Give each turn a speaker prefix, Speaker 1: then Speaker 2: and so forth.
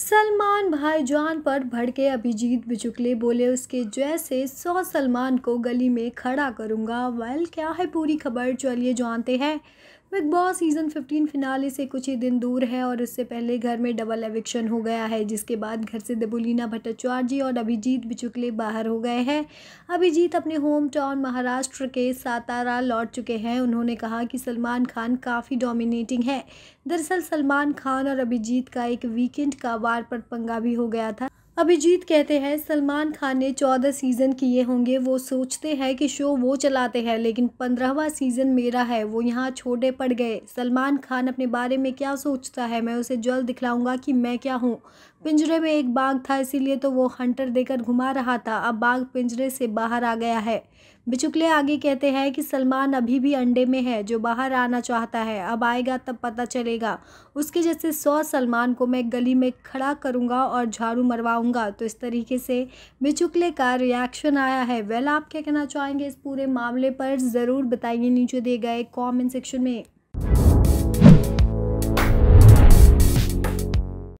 Speaker 1: सलमान भाईजान पर भड़के अभिजीत बिचुकले बोले, उसके जैसे सौ सलमान को गली में खड़ा करूँगा। वेल क्या है पूरी खबर? चलिए जानते हैं। बिग बॉस सीज़न 15 फिनाले से कुछ ही दिन दूर है और इससे पहले घर में डबल एविक्शन हो गया है, जिसके बाद घर से देबुलीना भट्टाचार्य और अभिजीत बिचुकले बाहर हो गए हैं। अभिजीत अपने होम टाउन महाराष्ट्र के सातारा लौट चुके हैं। उन्होंने कहा कि सलमान खान काफ़ी डोमिनेटिंग है। दरअसल सलमान खान और अभिजीत का एक वीकेंड का वार पर पंगा भी हो गया था। अभिजीत कहते हैं, सलमान खान ने चौदह सीज़न किए होंगे, वो सोचते हैं कि शो वो चलाते हैं, लेकिन पंद्रहवा सीज़न मेरा है, वो यहाँ छोटे पड़ गए। सलमान खान अपने बारे में क्या सोचता है? मैं उसे जल्द दिखलाऊँगा कि मैं क्या हूँ। पिंजरे में एक बाघ था, इसीलिए तो वो हंटर देकर घुमा रहा था। अब बाघ पिंजरे से बाहर आ गया है। बिचुकले आगे कहते हैं कि सलमान अभी भी अंडे में है, जो बाहर आना चाहता है, अब आएगा तब पता चलेगा। उसके जैसे सौ सलमान को मैं गली में खड़ा करूँगा और झाड़ू मरवाऊँगा। तो इस तरीके से बिचुकले का रिएक्शन आया है। वेल, आप क्या कहना चाहेंगे इस पूरे मामले पर? ज़रूर बताइए नीचे दिए गए कॉमेंट सेक्शन में।